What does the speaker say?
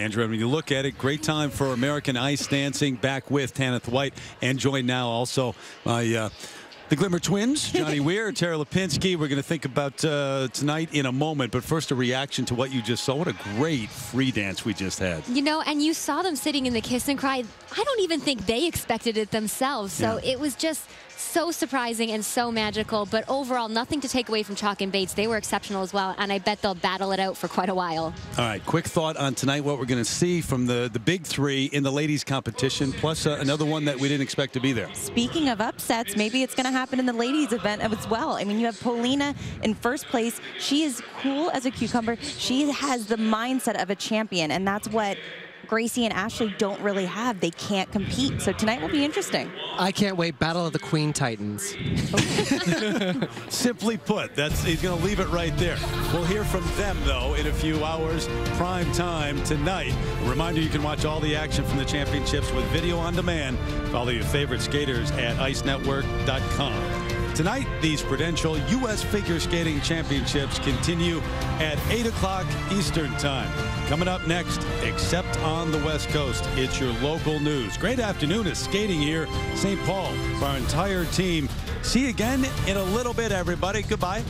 Andrew, when you look at it, great time for American ice dancing back with Tanith White and joined now also by uh, the Glimmer Twins, Johnny Weir, Tara Lipinski. We're going to think about uh, tonight in a moment, but first a reaction to what you just saw. What a great free dance we just had. You know, and you saw them sitting in the kiss and cry. I don't even think they expected it themselves. So Yeah. it was just so surprising and so magical. But overall, nothing to take away from Chock and Bates. They were exceptional as well, and I bet they'll battle it out for quite a while. All right, quick thought on tonight, what we're going to see from the, the big three in the ladies' competition, plus uh, another one that we didn't expect to be there. Speaking of upsets, maybe it's going to happen in the ladies' event as well. I mean, you have Polina in first place. She is cool as a cucumber. She has the mindset of a champion, and that's what Gracie and Ashley don't really have. They can't compete. So tonight will be interesting. I can't wait. Battle of the Queen Titans. Simply put, that's he's going to leave it right there. We'll hear from them though in a few hours, prime time tonight. A reminder: you can watch all the action from the championships with video on demand. Follow your favorite skaters at IceNetwork.com. Tonight, these Prudential U.S. Figure Skating Championships continue at 8 o'clock Eastern Time. Coming up next, except on the West Coast, it's your local news. Great afternoon is skating here, St. Paul, for our entire team. See you again in a little bit, everybody. Goodbye.